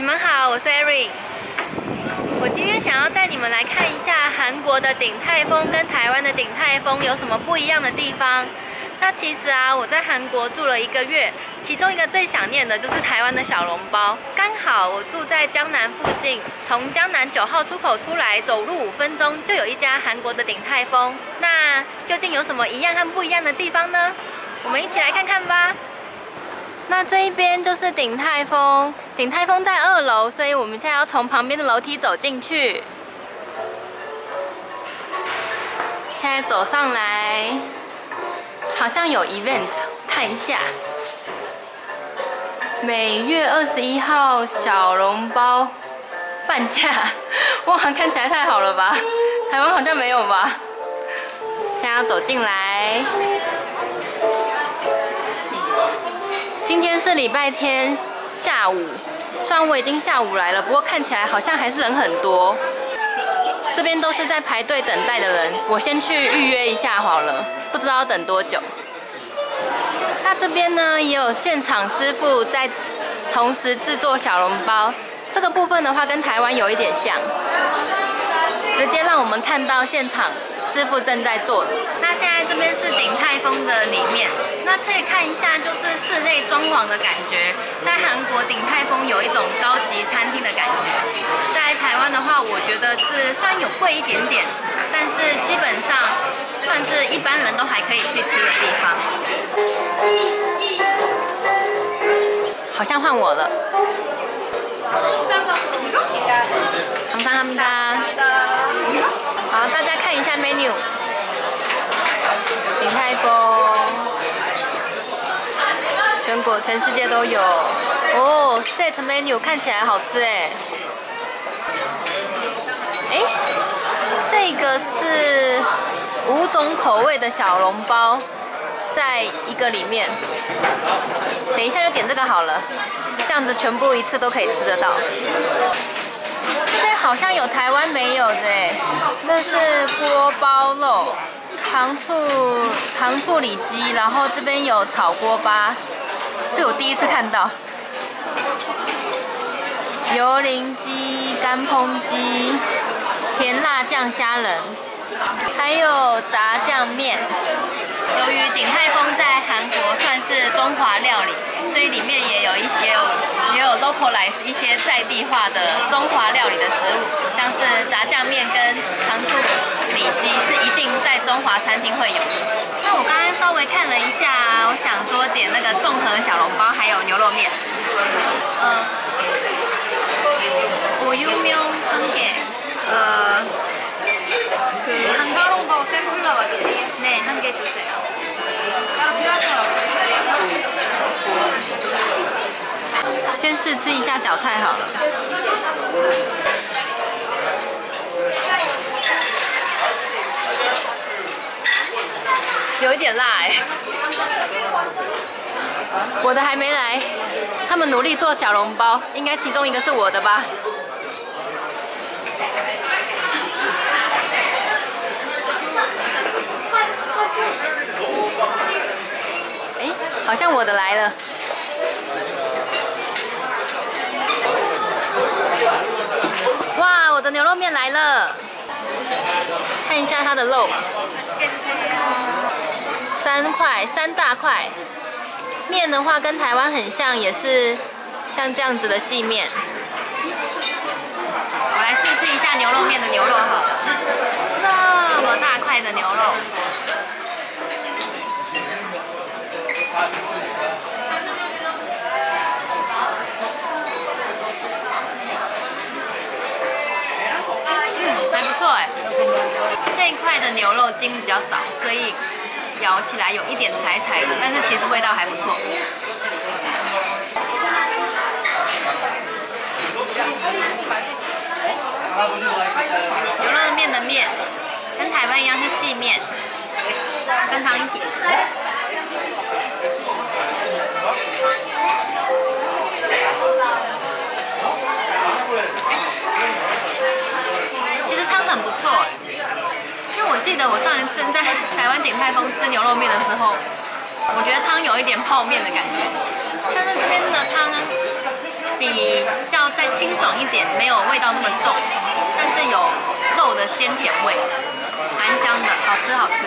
你们好，我是 Erin。我今天想要带你们来看一下韩国的鼎泰丰跟台湾的鼎泰丰有什么不一样的地方。那其实啊，我在韩国住了一个月，其中一个最想念的就是台湾的小笼包。刚好我住在江南附近，从江南九号出口出来，走路五分钟就有一家韩国的鼎泰丰。那究竟有什么一样和不一样的地方呢？我们一起来看看吧。那这一边就是鼎泰丰，鼎泰丰在二楼，所以我们现在要从旁边的楼梯走进去。现在走上来，好像有 event，看一下。每月二十一号小笼包半价，哇，看起来太好了吧？台湾好像没有吧？现在要走进来。今天是礼拜天下午，虽然我已经下午来了，不过看起来好像还是人很多。这边都是在排队等待的人，我先去预约一下好了，不知道要等多久。那这边呢也有现场师傅在同时制作小笼包，这个部分的话跟台湾有一点像，直接让我们看到现场。师傅正在做。那现在这边是鼎泰丰的里面，那可以看一下，就是室内装潢的感觉。在韩国鼎泰丰有一种高级餐厅的感觉，在台湾的话，我觉得是虽然有贵一点点，但是基本上算是一般人都还可以去吃的地方。好像换我了。감사합니 다。 全国全世界都有。哦，set menu 看起来好吃哎。哎，这个是五种口味的小笼包，在一个里面。等一下就点这个好了，这样子全部一次都可以吃得到。这边好像有台湾没有的，这是锅包肉、糖醋糖醋里脊，然后这边有炒锅巴，这我第一次看到。油淋鸡、干烹鸡、甜辣酱虾仁，还有炸酱面。由于鼎泰丰在韩国算是中华料理，所以里面也有一些也有也有 localize 一些在地化的中华料理的食物，像是炸酱面跟糖醋里脊是一定在中华餐厅会有的。那我刚才稍微看了一下，我想说点那个综合小笼包还有牛肉面。嗯，我有没有很给？呃，是한가롱바샘플라바지 네， 한개주세요。 先试吃一下小菜好了， 点辣哎，我的还没来，他们努力做小笼包，应该其中一个是我的吧。哎好像我的来了，哇，我的牛肉面来了，看一下它的肉，三块，三大块，面的话跟台湾很像，也是像这样子的细面。我来试试一下牛肉面的牛肉好了，这么大块的牛肉。还不错哎这一块的牛肉筋比较少，所以咬起来有一点柴柴的，但是其实味道还不错。牛肉面的面跟台湾一样是细面，跟汤一起吃实汤很不错，因为我记得我上一次在台湾鼎泰丰吃牛肉面的时候，我觉得汤有一点泡面的感觉，但是这边的汤比较再清爽一点，没有味道那么重，但是有肉的鲜甜味，蛮香的，好吃好吃。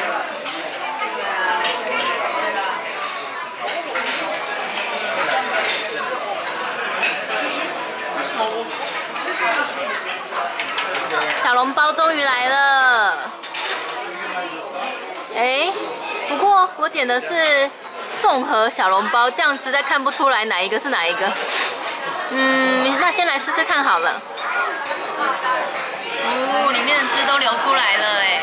小笼包终于来了，哎，不过我点的是综合小笼包，这样实在看不出来哪一个是哪一个。嗯，那先来试试看好了。哦，里面的汁都流出来了哎。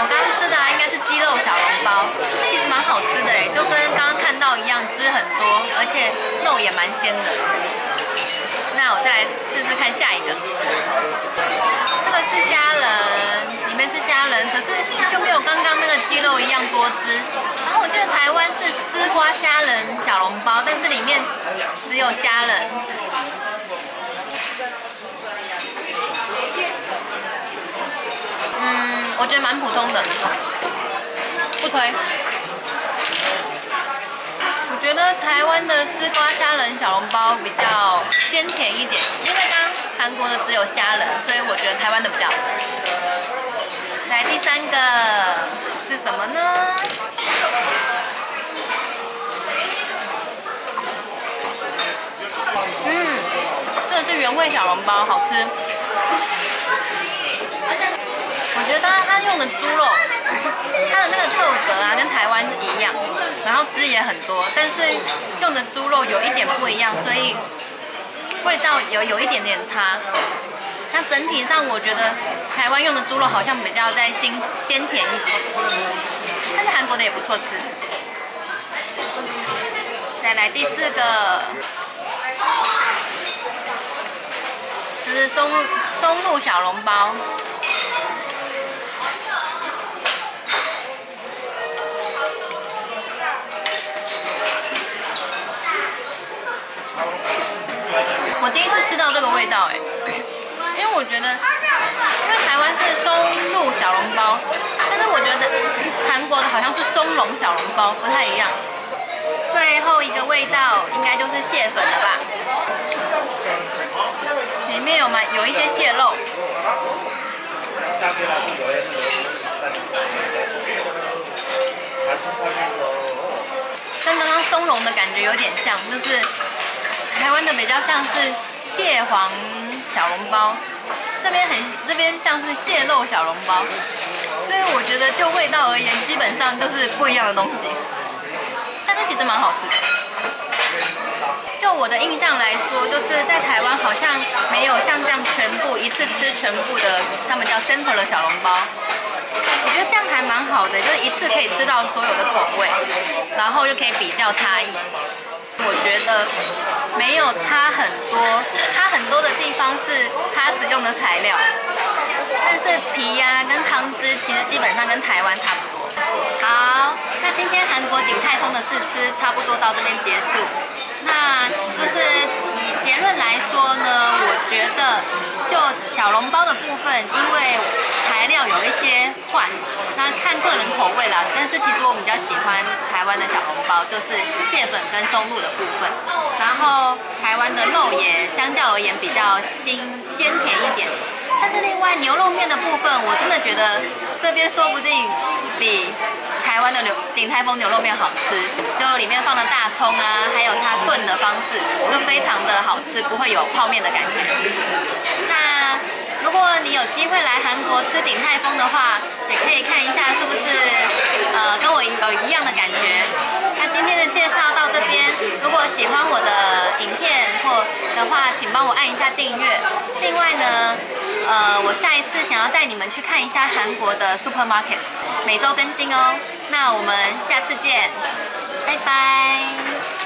我刚刚吃的啊应该是鸡肉小笼包，其实蛮好吃的哎，就跟刚刚看到一样，汁很多，而且肉也蛮鲜的。那我再来试试看下这个是虾仁，里面是虾仁，可是就没有刚刚那个鸡肉一样多汁。然后我记得台湾是丝瓜虾仁小笼包，但是里面只有虾仁。嗯，我觉得蛮普通的，不推。我觉得台湾的丝瓜虾仁小笼包比较鲜甜一点，因为刚韩国的只有虾仁，所以我觉得台湾的比较好吃。来第三个是什么呢？嗯，这个是原味小笼包，好吃。我觉得它它用的猪肉，它的那个皱褶啊，跟台湾一样，然后汁也很多，但是用的猪肉有一点不一样，所以味道有有一点点差。那整体上我觉得台湾用的猪肉好像比较在新鲜甜一点，但是韩国的也不错吃。再来第四个，这是松松露小笼包。我第一次吃到这个味道，哎，因为我觉得，因为台湾是松露小笼包，但是我觉得韩国的好像是松茸小笼包，不太一样。最后一个味道应该就是蟹粉了吧？里面有蛮有一些蟹肉。跟刚刚松茸的感觉有点像，就是。台湾的比较像是蟹黄小笼包，这边很这边像是蟹肉小笼包，所以我觉得就味道而言，基本上都是不一样的东西，但是其实蛮好吃的。就我的印象来说，就是在台湾好像没有像这样全部一次吃全部的，他们叫 center 的小笼包，我觉得这样还蛮好的，就是一次可以吃到所有的口味，然后又可以比较差异。我觉得没有差很多，差很多的地方是它使用的材料，但是皮呀跟汤汁其实基本上跟台湾差不多。好，那今天韩国鼎泰丰的试吃差不多到这边结束。那就是以结论来说呢，我觉得就小笼包的部分，因为料有一些换，那看个人口味啦。但是其实我比较喜欢台湾的小笼包，就是蟹粉跟松露的部分。然后台湾的肉也相较而言比较新鲜甜一点。但是另外牛肉面的部分，我真的觉得这边说不定比台湾的牛鼎泰丰牛肉面好吃，就里面放了大葱啊，还有它炖的方式，就非常的好吃，不会有泡面的感觉。那如果你有机会来韩国吃鼎泰丰的话，也可以看一下是不是呃跟我有一样的感觉。那今天的介绍到这边，如果喜欢我的影片或的话，请帮我按一下订阅。另外呢。呃，我下一次想要带你们去看一下韩国的 supermarket，每周更新哦。那我们下次见，拜拜。